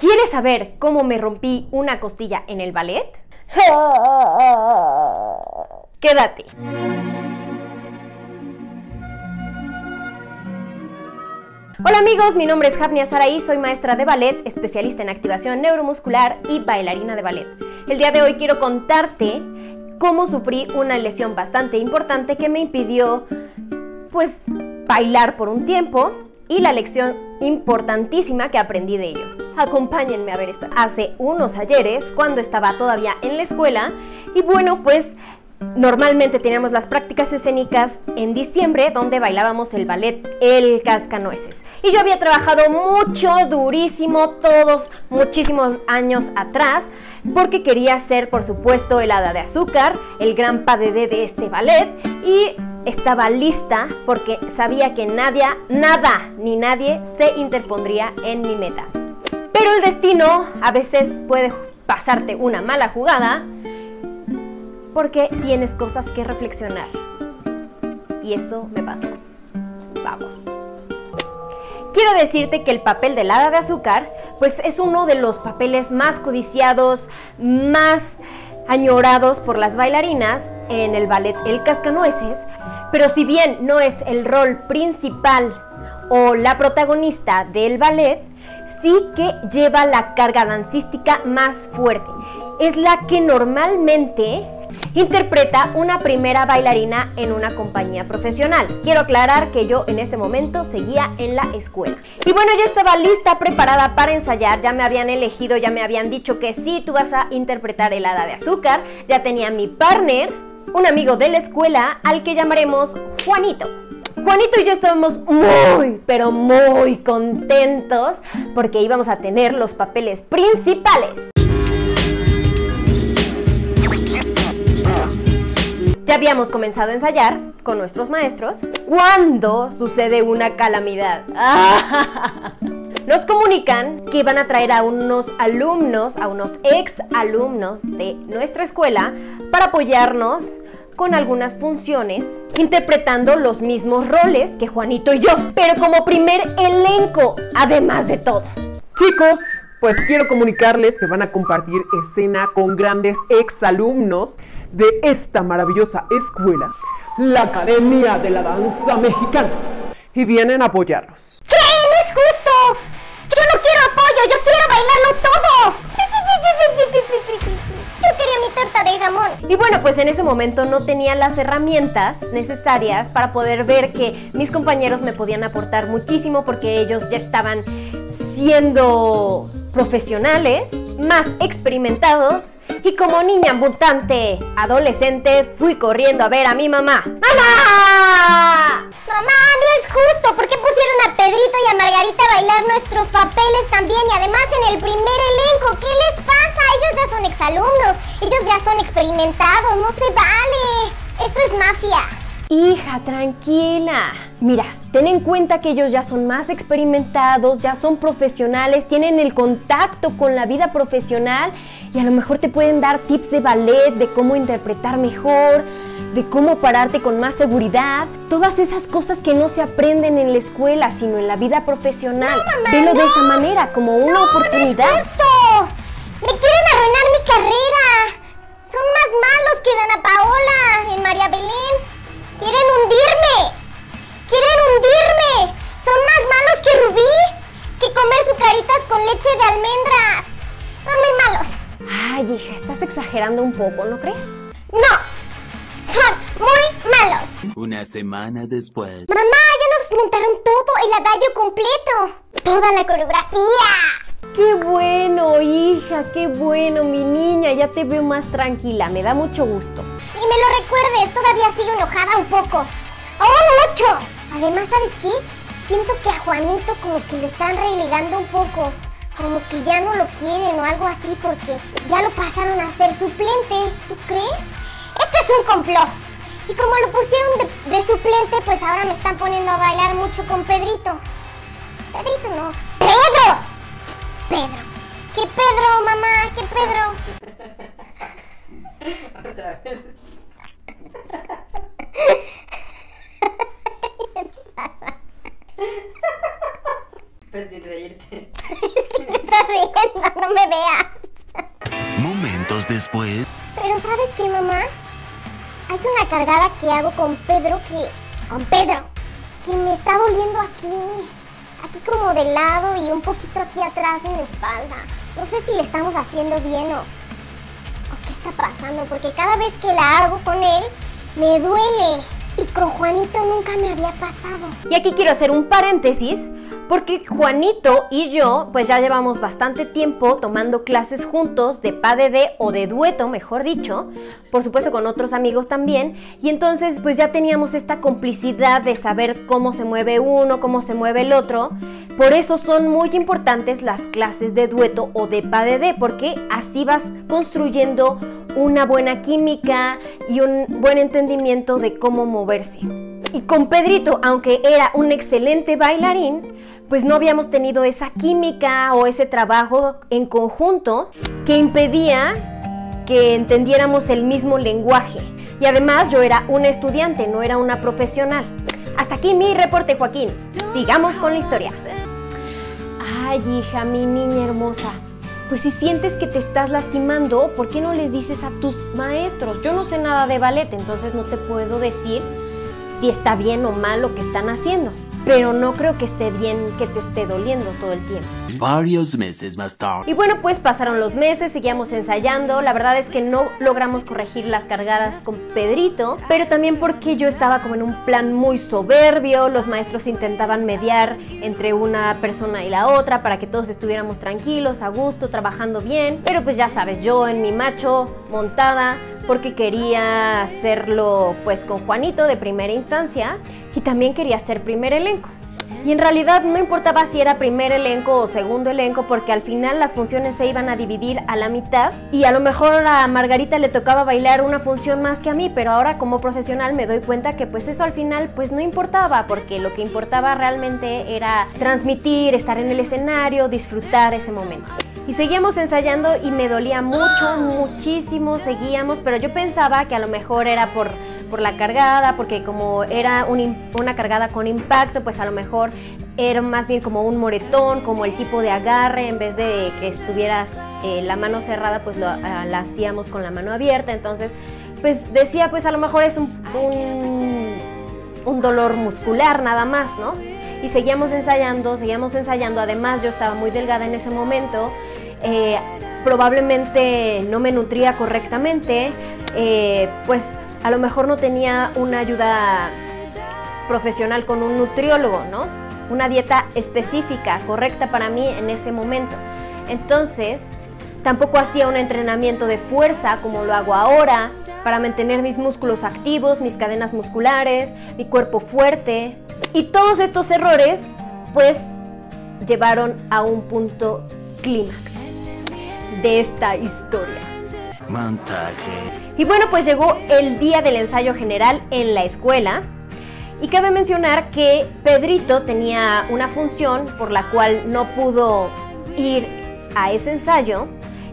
¿Quieres saber cómo me rompí una costilla en el ballet? Quédate. Hola amigos, mi nombre es Javnia Saraí, soy maestra de ballet, especialista en activación neuromuscular y bailarina de ballet. El día de hoy quiero contarte cómo sufrí una lesión bastante importante que me impidió pues bailar por un tiempo y la lección importantísima que aprendí de ello. Acompáñenme a ver esto. Hace unos ayeres, cuando estaba todavía en la escuela, y bueno, pues Normalmente teníamos las prácticas escénicas en diciembre donde bailábamos el ballet El Cascanueces. Y yo había trabajado mucho, durísimo, todos muchísimos años atrás, porque quería ser, por supuesto, el hada de azúcar, el gran padre de este ballet, y estaba lista porque sabía que nadie, nada ni nadie se interpondría en mi meta. Pero el destino a veces puede pasarte una mala jugada porque tienes cosas que reflexionar. Y eso me pasó. Vamos. Quiero decirte que el papel del hada de azúcar, pues es uno de los papeles más codiciados, más añorados por las bailarinas en el ballet El Cascanueces, pero si bien no es el rol principal o la protagonista del ballet, sí que lleva la carga dancística más fuerte. Es la que normalmente interpreta una primera bailarina en una compañía profesional. Quiero aclarar que yo en este momento seguía en la escuela. Y bueno, ya estaba lista, preparada para ensayar, ya me habían elegido, ya me habían dicho que sí, tú vas a interpretar el hada de azúcar, ya tenía mi partner, un amigo de la escuela al que llamaremos Juanito. Juanito y yo estábamos muy, pero muy contentos porque íbamos a tener los papeles principales. Ya habíamos comenzado a ensayar con nuestros maestros cuando sucede una calamidad. Nos comunican que van a traer a unos alumnos, a unos ex alumnos de nuestra escuela para apoyarnos con algunas funciones, interpretando los mismos roles que Juanito y yo, pero como primer elenco, además de todo. Chicos, pues quiero comunicarles que van a compartir escena con grandes exalumnos de esta maravillosa escuela, la Academia de la Danza Mexicana, y vienen a apoyarlos. ¿Qué? ¡No es justo! Yo no quiero apoyo, yo quiero bailarlo todo. Torta de jamón. Y bueno, pues en ese momento no tenía las herramientas necesarias para poder ver que mis compañeros me podían aportar muchísimo porque ellos ya estaban siendo profesionales, más experimentados y como niña mutante adolescente fui corriendo a ver a mi mamá. ¡Mamá! Mamá, no es justo. ¿Por qué pusieron a Pedrito y a Margarita a bailar nuestros papeles también? Y además en el primer elenco. ¿Qué les pasa? Ellos ya son exalumnos. Ellos ya son experimentados. No se vale. Eso es mafia. Hija, tranquila. Mira, ten en cuenta que ellos ya son más experimentados, ya son profesionales, tienen el contacto con la vida profesional y a lo mejor te pueden dar tips de ballet, de cómo interpretar mejor, de cómo pararte con más seguridad. Todas esas cosas que no se aprenden en la escuela, sino en la vida profesional. No, Velo de esa manera, como una oportunidad. No es justo. Me quieren arruinar mi carrera. Son más malos que Dana Paola en María Belén. ¡Quieren hundirme! ¡Quieren hundirme! ¡Son más malos que Rubí! ¡Que comer sucaritas con leche de almendras! ¡Son muy malos! Ay, hija, estás exagerando un poco, ¿no crees? ¡No! ¡Son muy malos! Una semana después. Mamá, ya nos montaron todo, el adagio completo. Toda la coreografía. ¡Qué bueno, hija! ¡Qué bueno, mi niña! Ya te veo más tranquila, me da mucho gusto. Me lo recuerdes, todavía sigo enojada un poco. ¡Oh, mucho! Además, ¿sabes qué? Siento que a Juanito como que le están relegando un poco. Como que ya no lo quieren o algo así porque ya lo pasaron a ser suplente. ¿Tú crees? Esto es un complot. Y como lo pusieron de, de suplente, pues ahora me están poniendo a bailar mucho con Pedrito. Pedrito no. ¡Pedro! Pedro. ¿Qué Pedro, mamá? ¿Qué Pedro? Otra vez. ¿Qué pasa? Pues sin reírte. Es que me estás riendo? No me veas. Momentos después. Pero ¿sabes qué, mamá? Hay una cargada que hago con Pedro que... Con Pedro. Que me está doliendo aquí. Aquí como de lado y un poquito aquí atrás en la espalda. No sé si le estamos haciendo bien o... ¿O qué está pasando? Porque cada vez que la hago con él, me duele. Y con Juanito nunca me había pasado. Y aquí quiero hacer un paréntesis porque Juanito y yo pues ya llevamos bastante tiempo tomando clases juntos de PADD o de dueto, mejor dicho, por supuesto con otros amigos también, y entonces pues ya teníamos esta complicidad de saber cómo se mueve uno, cómo se mueve el otro. Por eso son muy importantes las clases de dueto o de PADD porque así vas construyendo una buena química y un buen entendimiento de cómo moverse. Y con Pedrito, aunque era un excelente bailarín, pues no habíamos tenido esa química o ese trabajo en conjunto que impedía que entendiéramos el mismo lenguaje. Y además yo era una estudiante, no era una profesional. Hasta aquí mi reporte, Joaquín. Sigamos con la historia. Ay, hija, mi niña hermosa. Pues si sientes que te estás lastimando, ¿por qué no le dices a tus maestros? Yo no sé nada de ballet, entonces no te puedo decir si está bien o mal lo que están haciendo. Pero no creo que esté bien que te esté doliendo todo el tiempo. Varios meses más tarde. Y bueno, pues pasaron los meses, seguíamos ensayando. La verdad es que no logramos corregir las cargadas con Pedrito, pero también porque yo estaba como en un plan muy soberbio. Los maestros intentaban mediar entre una persona y la otra para que todos estuviéramos tranquilos, a gusto, trabajando bien. Pero pues ya sabes, yo en mi macho montada porque quería hacerlo pues con Juanito de primera instancia y también quería ser primer elenco. Y en realidad no importaba si era primer elenco o segundo elenco porque al final las funciones se iban a dividir a la mitad y a lo mejor a Margarita le tocaba bailar una función más que a mí, pero ahora como profesional me doy cuenta que pues eso al final pues no importaba porque lo que importaba realmente era transmitir, estar en el escenario, disfrutar ese momento. Y seguíamos ensayando y me dolía mucho, muchísimo, seguíamos, pero yo pensaba que a lo mejor era por por la cargada, porque como era una cargada con impacto, pues a lo mejor era más bien como un moretón, como el tipo de agarre, en vez de que estuvieras eh, la mano cerrada, pues lo, ah, la hacíamos con la mano abierta. Entonces, pues decía, pues a lo mejor es un, un, dolor muscular nada más, ¿no? Y seguíamos ensayando, seguíamos ensayando. Además, yo estaba muy delgada en ese momento. Eh, probablemente no me nutría correctamente, eh, pues a lo mejor no tenía una ayuda profesional con un nutriólogo, ¿no? Una dieta específica, correcta para mí en ese momento. Entonces, tampoco hacía un entrenamiento de fuerza como lo hago ahora, para mantener mis músculos activos, mis cadenas musculares, mi cuerpo fuerte. Y todos estos errores, pues, llevaron a un punto clímax de esta historia. Montaje. Y bueno, pues llegó el día del ensayo general en la escuela. Y cabe mencionar que Pedrito tenía una función por la cual no pudo ir a ese ensayo.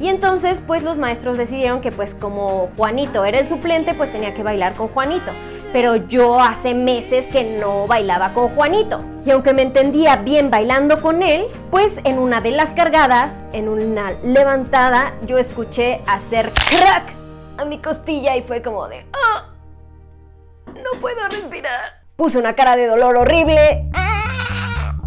Y entonces pues los maestros decidieron que pues como Juanito era el suplente pues tenía que bailar con Juanito pero yo hace meses que no bailaba con Juanito. Y aunque me entendía bien bailando con él, pues en una de las cargadas, en una levantada, yo escuché hacer crack a mi costilla y fue como de, ¡ah! No puedo respirar. Puse una cara de dolor horrible.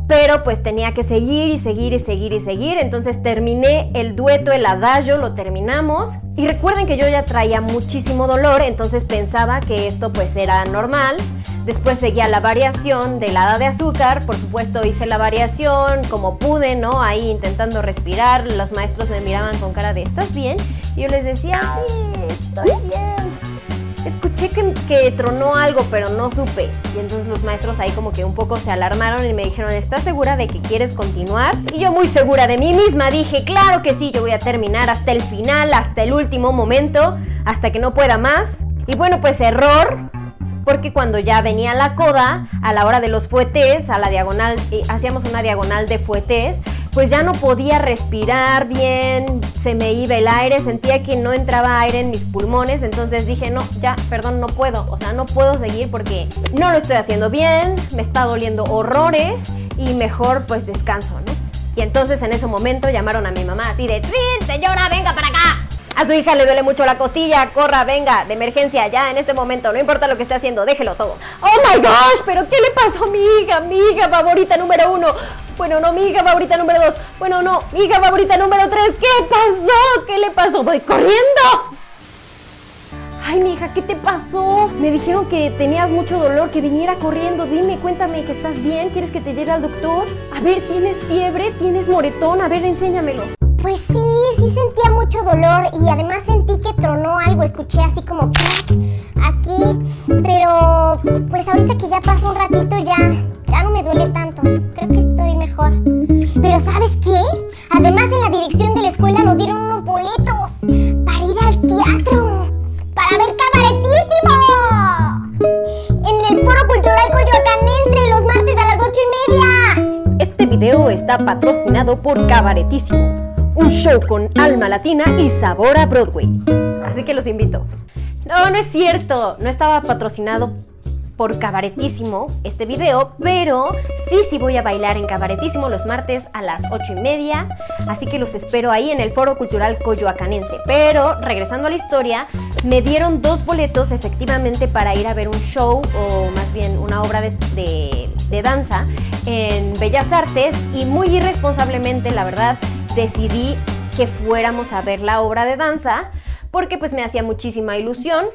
Pero pues tenía que seguir y seguir y seguir y seguir. Entonces terminé el dueto, el adagio, lo terminamos. Y recuerden que yo ya traía muchísimo dolor, entonces pensaba que esto pues era normal. Después seguía la variación de hada de azúcar, por supuesto hice la variación como pude, ¿no? Ahí intentando respirar, los maestros me miraban con cara de ¿estás bien? Y yo les decía, sí, estoy bien escuché que, tronó algo, pero no supe. Y entonces los maestros ahí como que un poco se alarmaron y me dijeron, ¿estás segura de que quieres continuar? Y yo muy segura de mí misma dije, claro que sí, yo voy a terminar hasta el final, hasta el último momento, hasta que no pueda más. Y bueno, pues error, porque cuando ya venía la coda, a la hora de los fuetes, a la diagonal, eh, hacíamos una diagonal de fuetes, pues ya no podía respirar bien, se me iba el aire, sentía que no entraba aire en mis pulmones, entonces dije, no, ya, perdón, no puedo, o sea, no puedo seguir porque no lo estoy haciendo bien, me está doliendo horrores y mejor pues descanso, ¿no? Y entonces en ese momento llamaron a mi mamá así de, ¡Trin, señora, venga para acá! A su hija le duele mucho la costilla, corra, venga, de emergencia, ya en este momento, no importa lo que esté haciendo, déjelo todo. ¡Oh my gosh! ¿Pero qué le pasó a mi hija? Mi hija favorita número uno. Bueno, no, mi hija favorita número dos. Bueno, no, mi hija favorita número tres. ¿Qué pasó? ¿Qué le pasó? ¡Voy corriendo! Ay, mi hija, ¿qué te pasó? Me dijeron que tenías mucho dolor, que viniera corriendo. Dime, cuéntame que estás bien. ¿Quieres que te lleve al doctor? A ver, ¿tienes fiebre? ¿Tienes moretón? A ver, enséñamelo. Pues sí, sí sentía mucho dolor y además sentí que tronó algo, escuché así como aquí, pero pues ahorita que ya pasó un ratito ya, ya no me duele tanto, creo que estoy mejor. Pero ¿sabes qué? Además en la dirección de la escuela nos dieron unos boletos para ir al teatro, para ver cabaretísimo. En el Foro Cultural Coyoacanense los martes a las ocho y media. Este video está patrocinado por Cabaretísimo, un show con alma latina y sabor a Broadway. Así que los invito. No, no es cierto, no estaba patrocinado por Cabaretísimo este video, pero sí, sí voy a bailar en Cabaretísimo los martes a las 8 y media, así que los espero ahí en el Foro Cultural Coyoacanense. Pero, regresando a la historia, me dieron dos boletos efectivamente para ir a ver un show, o más bien una obra de, de- de danza en Bellas Artes, y muy irresponsablemente, la verdad, decidí que fuéramos a ver la obra de danza, porque pues me hacía muchísima ilusión.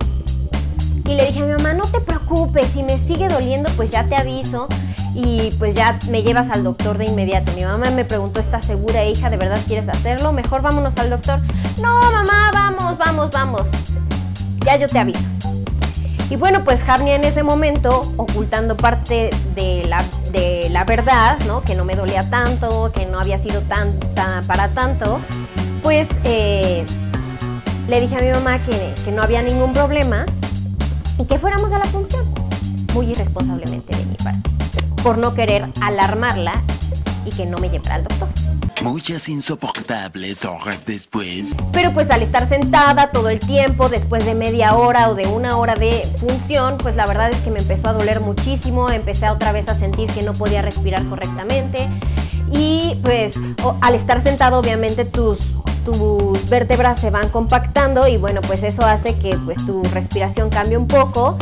Y le dije a mi mamá, no te preocupes, si me sigue doliendo, pues ya te aviso y pues ya me llevas al doctor de inmediato. Mi mamá me preguntó, ¿estás segura, hija? ¿De verdad quieres hacerlo? Mejor vámonos al doctor. No, mamá, vamos, vamos, vamos. Ya yo te aviso. Y bueno, pues Harnia en ese momento, ocultando parte de la, de la verdad, ¿no? Que no me dolía tanto, que no había sido tanta para tanto, pues eh, le dije a mi mamá que, que no había ningún problema y que fuéramos a la función. Muy irresponsablemente de mi parte, por no querer alarmarla y que no me llevara al doctor. Muchas insoportables horas después. Pero pues al estar sentada todo el tiempo, después de media hora o de una hora de función, pues la verdad es que me empezó a doler muchísimo, empecé otra vez a sentir que no podía respirar correctamente y pues al estar sentado obviamente tus, tus vértebras se van compactando y bueno pues eso hace que pues tu respiración cambie un poco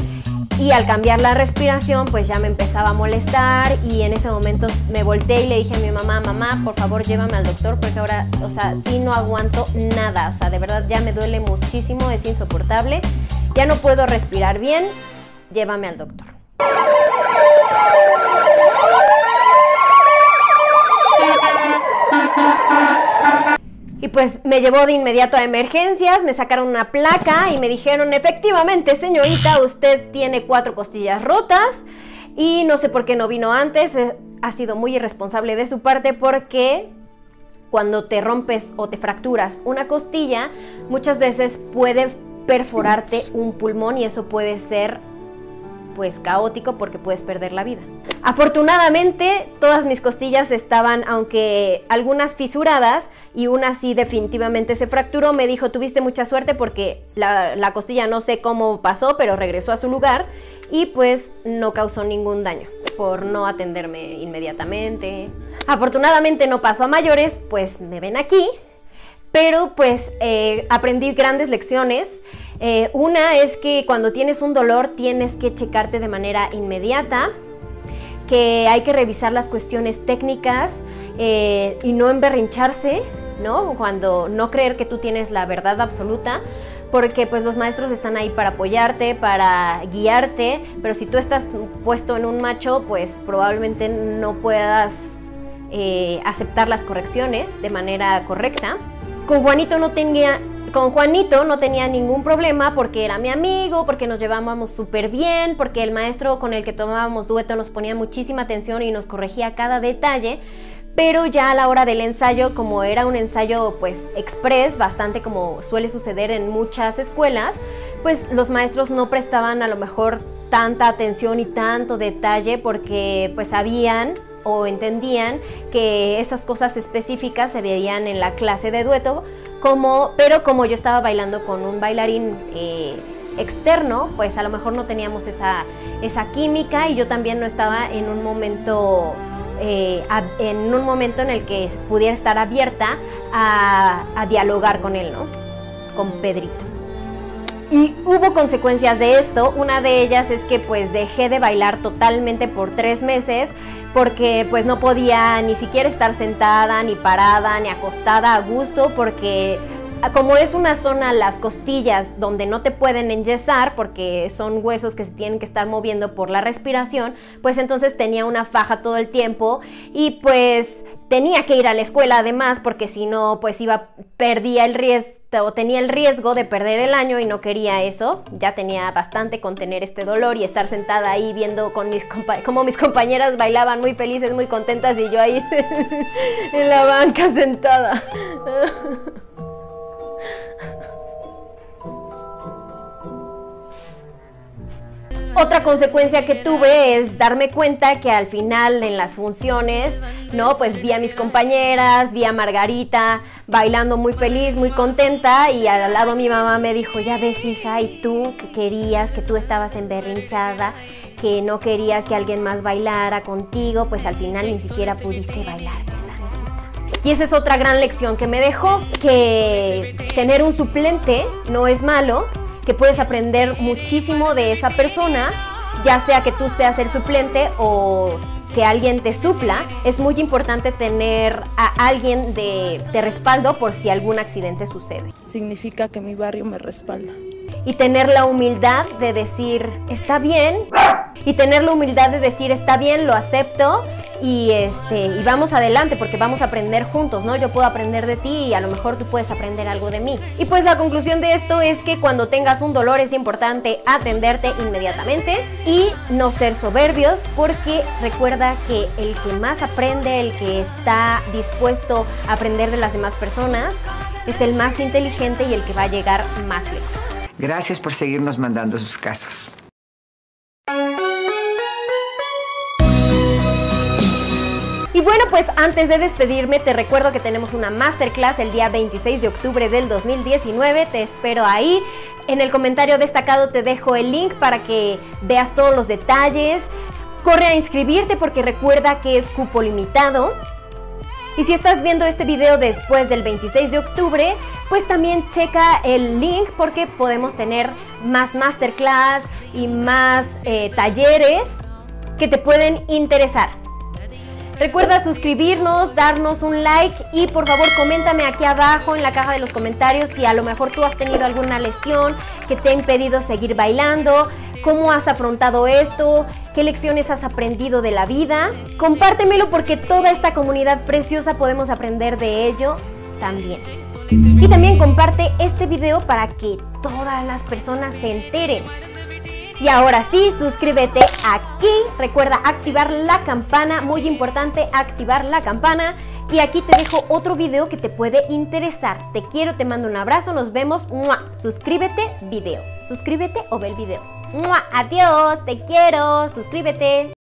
y al cambiar la respiración, pues ya me empezaba a molestar y en ese momento me volteé y le dije a mi mamá, mamá, por favor llévame al doctor porque ahora, o sea, sí no aguanto nada, o sea, de verdad ya me duele muchísimo, es insoportable, ya no puedo respirar bien, llévame al doctor. Y pues me llevó de inmediato a emergencias, me sacaron una placa y me dijeron, efectivamente, señorita, usted tiene cuatro costillas rotas y no sé por qué no vino antes, eh, ha sido muy irresponsable de su parte porque cuando te rompes o te fracturas una costilla, muchas veces puede perforarte un pulmón y eso puede ser pues caótico porque puedes perder la vida. Afortunadamente todas mis costillas estaban, aunque algunas fisuradas y una sí definitivamente se fracturó, me dijo tuviste mucha suerte porque la, la costilla no sé cómo pasó, pero regresó a su lugar y pues no causó ningún daño por no atenderme inmediatamente. Afortunadamente no pasó a mayores, pues me ven aquí, pero pues eh, aprendí grandes lecciones. Eh, una es que cuando tienes un dolor tienes que checarte de manera inmediata, que hay que revisar las cuestiones técnicas eh, y no emberrincharse, ¿no? Cuando no creer que tú tienes la verdad absoluta, porque pues los maestros están ahí para apoyarte, para guiarte, pero si tú estás puesto en un macho, pues probablemente no puedas eh, aceptar las correcciones de manera correcta. Con Juanito no tenía con Juanito no tenía ningún problema porque era mi amigo, porque nos llevábamos súper bien, porque el maestro con el que tomábamos dueto nos ponía muchísima atención y nos corregía cada detalle. Pero ya a la hora del ensayo, como era un ensayo pues express, bastante como suele suceder en muchas escuelas, pues los maestros no prestaban a lo mejor tanta atención y tanto detalle porque pues sabían o entendían que esas cosas específicas se veían en la clase de dueto, como, pero como yo estaba bailando con un bailarín eh, externo, pues a lo mejor no teníamos esa, esa química y yo también no estaba en un momento eh, en un momento en el que pudiera estar abierta a, a dialogar con él, ¿no? Con Pedrito. Y hubo consecuencias de esto. Una de ellas es que pues dejé de bailar totalmente por tres meses porque pues no podía ni siquiera estar sentada, ni parada, ni acostada a gusto porque como es una zona, las costillas, donde no te pueden enyesar porque son huesos que se tienen que estar moviendo por la respiración, pues entonces tenía una faja todo el tiempo y pues tenía que ir a la escuela además porque si no, pues iba, perdía el riesgo o tenía el riesgo de perder el año y no quería eso. Ya tenía bastante con tener este dolor y estar sentada ahí viendo con mis como mis compañeras bailaban muy felices, muy contentas y yo ahí en la banca sentada. Otra consecuencia que tuve es darme cuenta que al final en las funciones, ¿no? Pues vi a mis compañeras, vi a Margarita bailando muy feliz, muy contenta y al lado mi mamá me dijo, ya ves hija, y tú que querías, que tú estabas emberrinchada, que no querías que alguien más bailara contigo, pues al final ni siquiera pudiste bailar, Y esa es otra gran lección que me dejó, que tener un suplente no es malo, que puedes aprender muchísimo de esa persona, ya sea que tú seas el suplente o que alguien te supla, es muy importante tener a alguien de, de, respaldo por si algún accidente sucede. Significa que mi barrio me respalda. Y tener la humildad de decir, está bien. Y tener la humildad de decir, está bien, lo acepto y este y vamos adelante porque vamos a aprender juntos, ¿no? Yo puedo aprender de ti y a lo mejor tú puedes aprender algo de mí. Y pues la conclusión de esto es que cuando tengas un dolor es importante atenderte inmediatamente y no ser soberbios porque recuerda que el que más aprende, el que está dispuesto a aprender de las demás personas, es el más inteligente y el que va a llegar más lejos. Gracias por seguirnos mandando sus casos. Y bueno, pues antes de despedirme, te recuerdo que tenemos una masterclass el día 26 de octubre del 2019. Te espero ahí. En el comentario destacado te dejo el link para que veas todos los detalles. Corre a inscribirte porque recuerda que es cupo limitado. Y si estás viendo este video después del 26 de octubre, pues también checa el link porque podemos tener más masterclass y más eh, talleres que te pueden interesar. Recuerda suscribirnos, darnos un like y por favor coméntame aquí abajo en la caja de los comentarios si a lo mejor tú has tenido alguna lesión que te ha impedido seguir bailando, cómo has afrontado esto, qué lecciones has aprendido de la vida. Compártemelo porque toda esta comunidad preciosa podemos aprender de ello también. Y también comparte este video para que todas las personas se enteren y ahora sí, suscríbete aquí. Recuerda activar la campana, muy importante activar la campana. Y aquí te dejo otro video que te puede interesar. Te quiero, te mando un abrazo, nos vemos. Suscríbete, video. Suscríbete o ve el video. Adiós, te quiero, suscríbete.